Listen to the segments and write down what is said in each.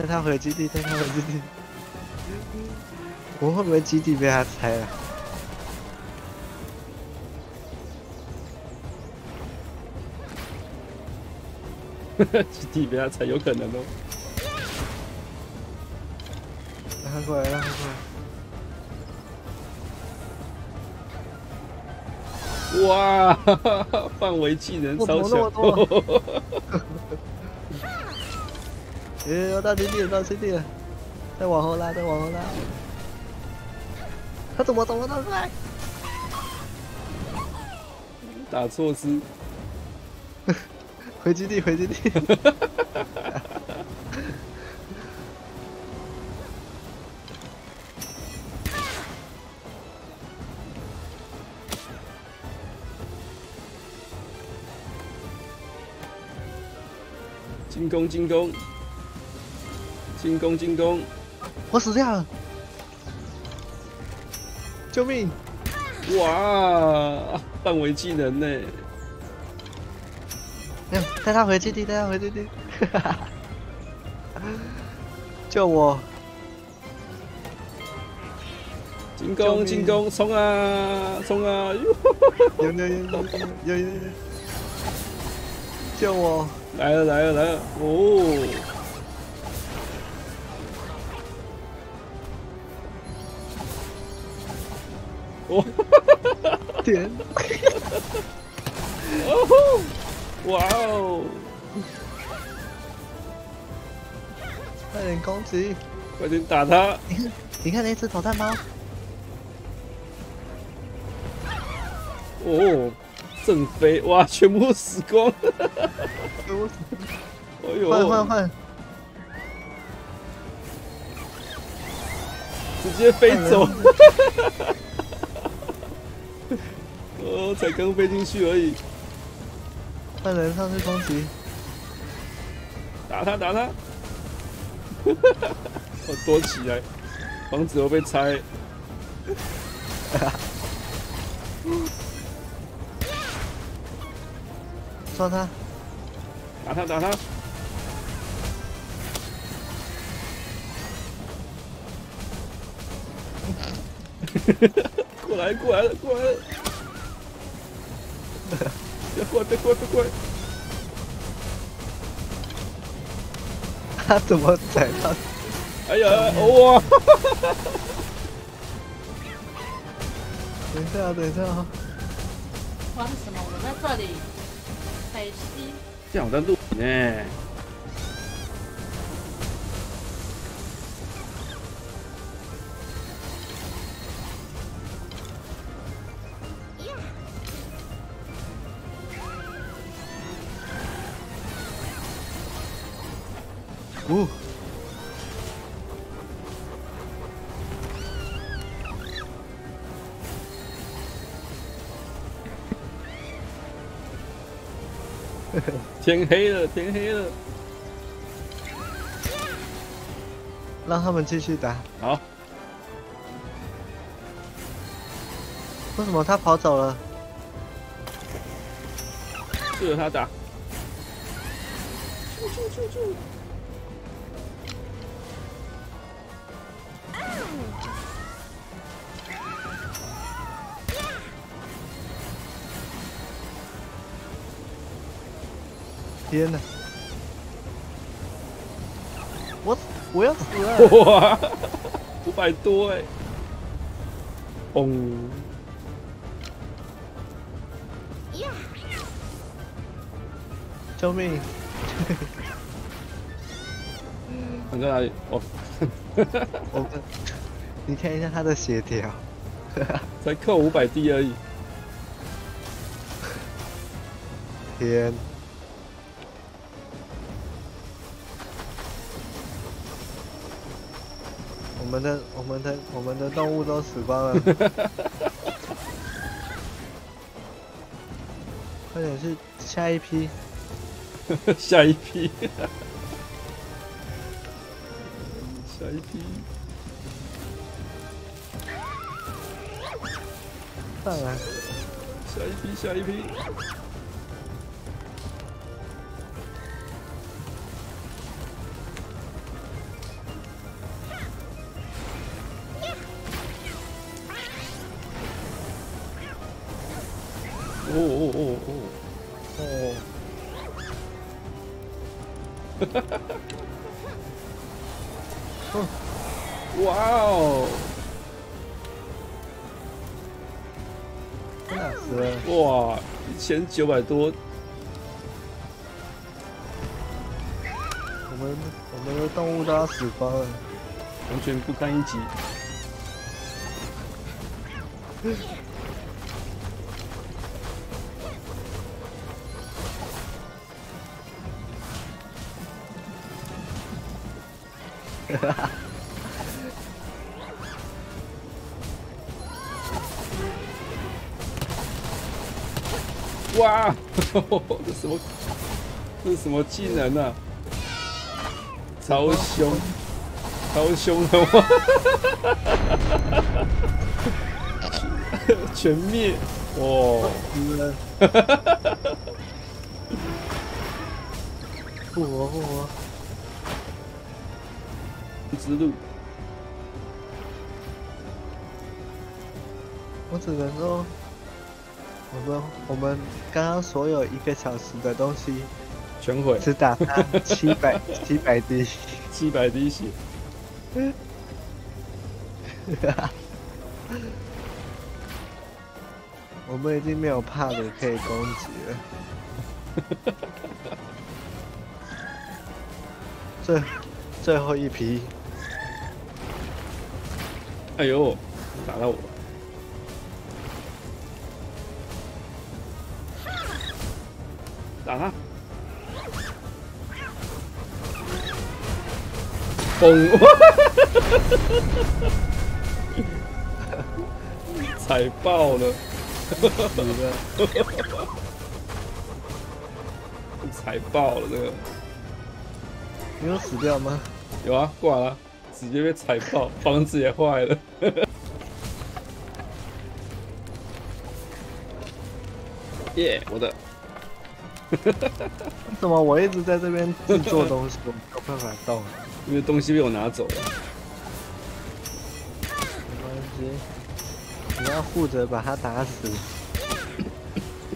带他回基地，带他回基地。我会不会基地被他拆了？基地被他拆，有可能哦。让他过来，让他过来。哇，范围技能超强！哎，要到基地了，到基地了，再往后拉，再往后拉。他怎么怎么打出来？打错字。回基地，回基地。进攻，进攻，进攻，进攻！我死掉了！救命！哇，范围技能呢？带他回基地，带他回基地！救我！进攻，进攻，冲啊，冲啊！有有有有有有！救我！来了来了来了！哦！我天！哦！哇哦！快点攻击！快点打他！你看，你看那只导弹猫！哦，正飞！哇，全部死光！哎呦！换换换！直接飞走！哦，才刚飞进去而已。换人上去攻击，打他打他！我躲起来，防止我被拆。抓他！打他打他！过来过来过来！别过，别过，别过！他怎么踩到？哎呀，哇！等一下，等一下啊！玩什么？我在这里。海西。这样我在录呢。哦，天黑了，天黑了，让他们继续打。好。为什么他跑走了？适合他打。天哪！我我要死了！哇，五百多哎！嘣！救命！你在哪里？哦，我你看一下他的血条，才扣五百滴而已。天！我们的我们的我们的动物都死光了，快点去下一批，下一批，下一批，来，下一批，下一批。哦哦哦哦哦！哈哈哈哈哈！哇哦！哇，一千九百多，我们我们的动物都要死光了。完全不堪一击。哇，这什么？这是什么技能啊？超凶，超凶的吗？全灭！哇，死了！复活复活！之路，我只能说，我们我们刚刚所有一个小时的东西，全毁，只打他七百 七百滴。七百滴血。我们已经没有怕的可以攻击了。最最后一批，哎呦，打到我！打他！崩！踩爆了！你 的踩爆了这个！你有死掉吗？有啊，挂了，直接被踩爆，房子也坏了。耶、我的！怎么我一直在这边制作东西，我没有办法动？因为东西被我拿走了。没关系，你要负责把他打死。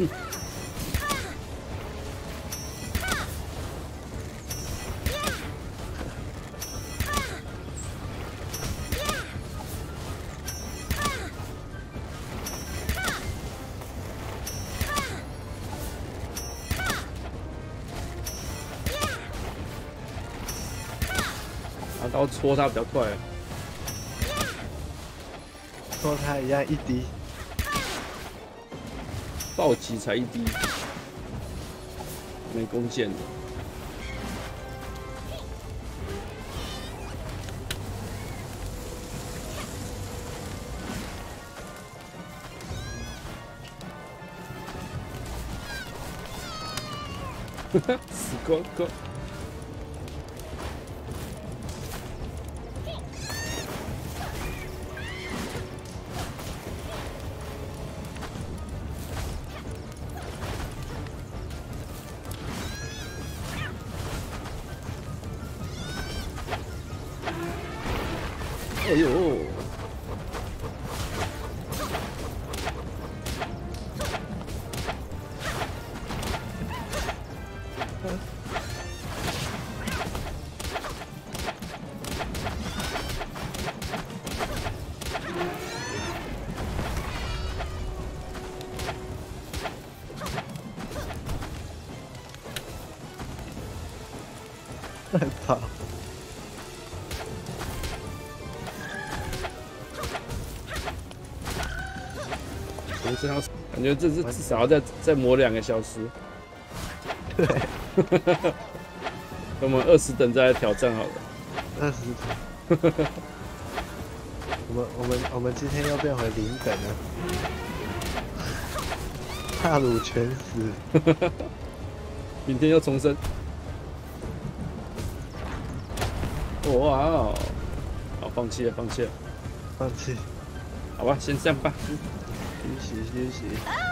刀戳他比较快。说他一样一滴，暴击才一滴，没弓箭的。死光光！哎呦！快跑！我身上感觉这是至少要再再磨两个小时。对，我们二十等再来挑战好了。二十。我们我们我们今天又变回零等了，帕鲁全死。明天又重生。哇哦！好，放弃了，放弃了。放弃，好吧，先这样吧。休息休息。